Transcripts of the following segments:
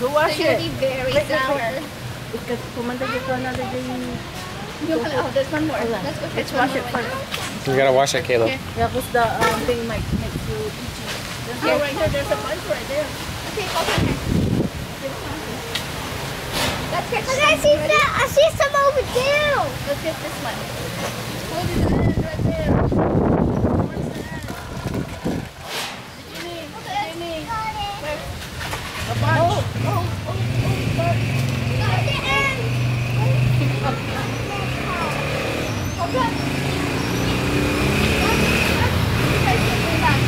Go So wash you'll it. be very Wait, wait, sour. wait. Because pumunta dito another day. You can, oh, there's one more. Hold. Let's go Let's wash it more. first. You gotta wash it, Caleb. Okay. Yeah, because the um, thing might make you itchy. Oh, right there. There's a bunch right there. Okay, open it. Let's get Look, I see Ready? I see some over there. Let's get this one. Hold it in right there. Where's the end? Jenny, Jenny. Where? A bunch. Oh, oh, oh, oh, sorry. Got the end. Hold on. You guys can bring that.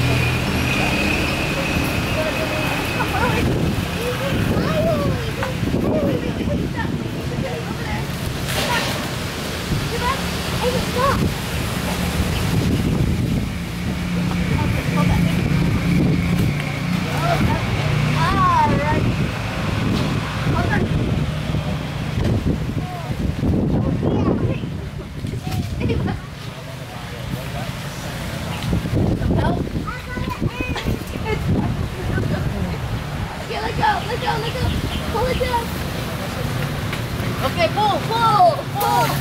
Okay, let go, let go, let go. Pull it down. Okay, pull, pull, pull.